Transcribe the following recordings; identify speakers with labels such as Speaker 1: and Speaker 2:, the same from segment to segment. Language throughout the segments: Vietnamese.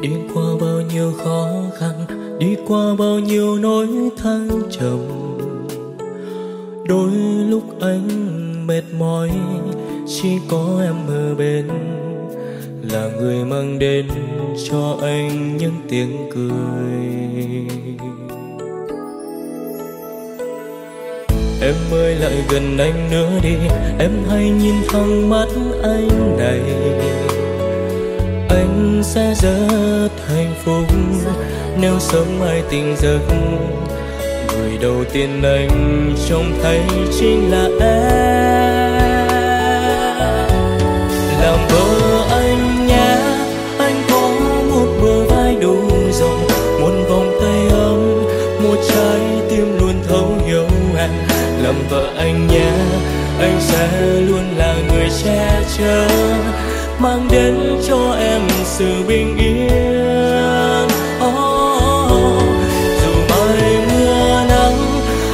Speaker 1: đi qua bao nhiêu khó khăn, đi qua bao nhiêu nỗi thăng trầm. Đôi lúc anh mệt mỏi, chỉ có em ở bên. Là người mang đến cho anh những tiếng cười. Em ơi, lại gần anh nữa đi, em hãy nhìn thẳng mắt anh này anh sẽ rất hạnh phúc. Nếu sớm mai tình giấc, người đầu tiên anh trông thấy chính là em. Làm vợ anh nhé, anh có một bờ vai đủ rộng, một vòng tay ấm, một trái tim luôn thấu hiểu em. Làm vợ anh nhé, anh sẽ luôn là người che chở mang đến cho em sự bình yên. Oh, dù mai mưa nắng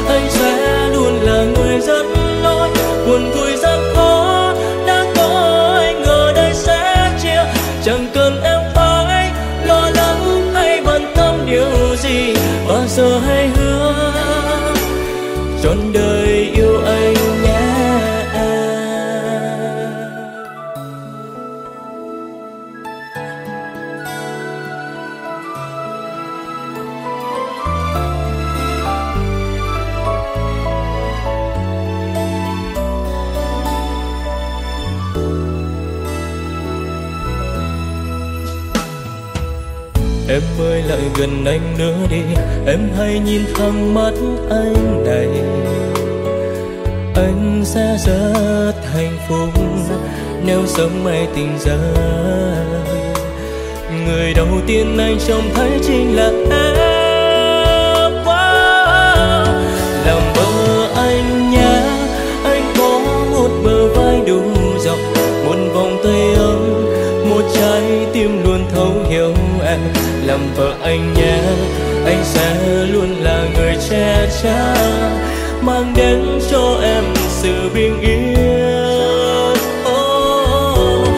Speaker 1: anh sẽ luôn là người dẫn lối buồn vui gian khó đã có anh ở đây sẽ chia. Chẳng cần em phải lo lắng hay bận tâm điều gì. Bao giờ hãy hứa Em ơi, lại gần anh nữa đi. Em hãy nhìn thẳng mắt anh này. Anh sẽ rất hạnh phúc Nếu sớm mai tình ra Người đầu tiên anh trông thấy chính là em. Wow. Làm bờ anh nhé. Anh có một bờ vai đủ rộng, Một vòng tay ấm, Một trái tim luôn thấu hiểu em làm vợ anh nhé. Anh sẽ luôn là người che chở mang đến cho em sự bình yên. Oh,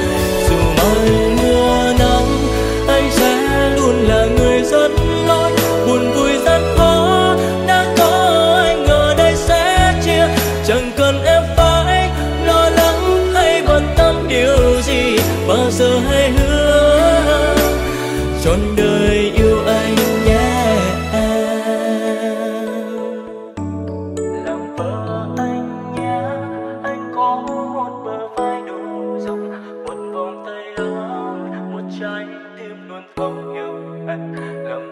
Speaker 1: dù mai mưa nắng anh sẽ luôn là người dẫn lối buồn vui gian khó. Đã có anh ở đây sẽ chia chẳng cần em phải lo lắng hay bận tâm điều gì bao giờ hãy hứa. Trọn đời không yêu anh lòng